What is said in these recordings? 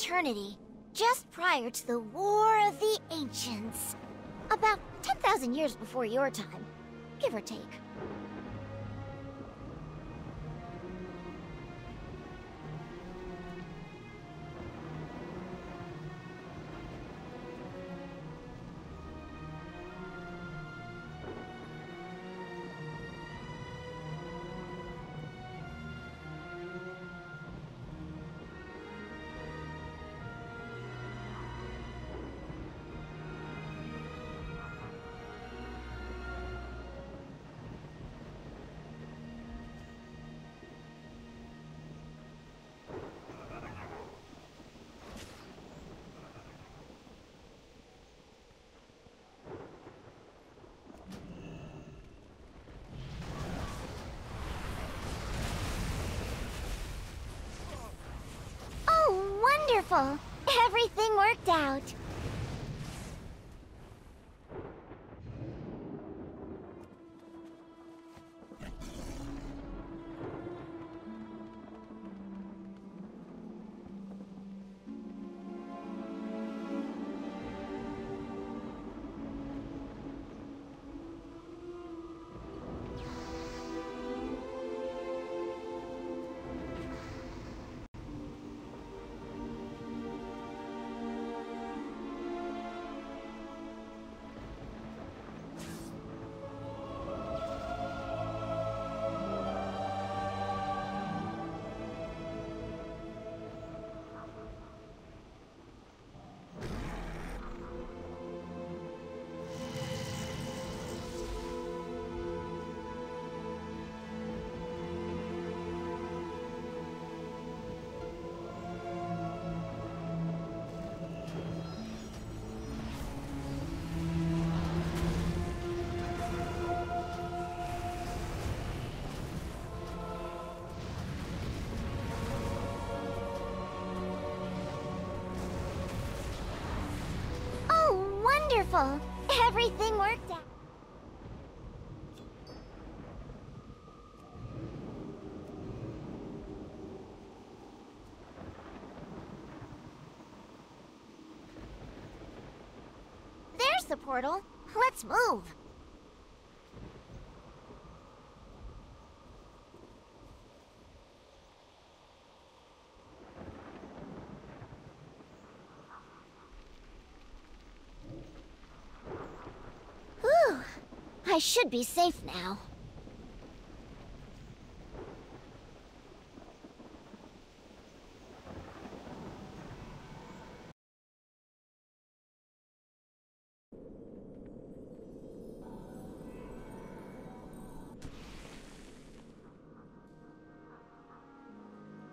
eternity, just prior to the War of the Ancients. About 10,000 years before your time, give or take. Wonderful! Everything worked out. Wonderful! Everything worked out. There's the portal. Let's move. Whew. I should be safe now.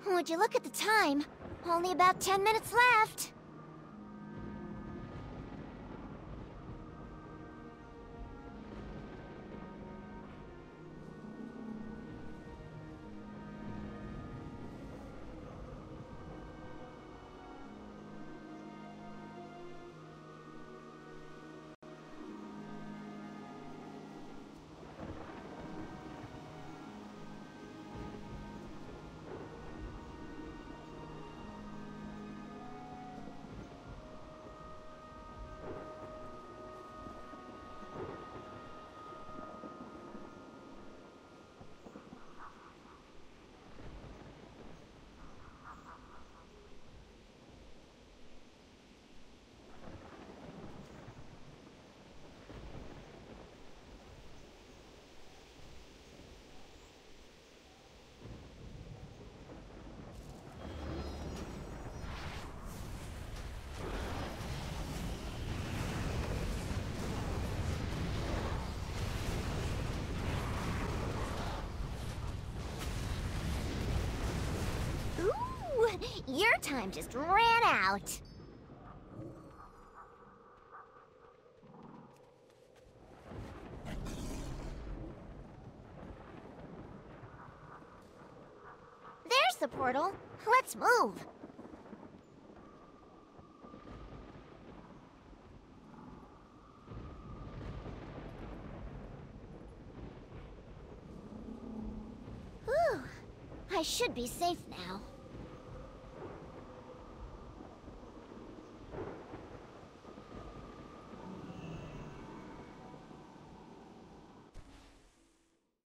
Would you look at the time? Only about ten minutes left. Your time just ran out. There's the portal. Let's move. I should be safe now.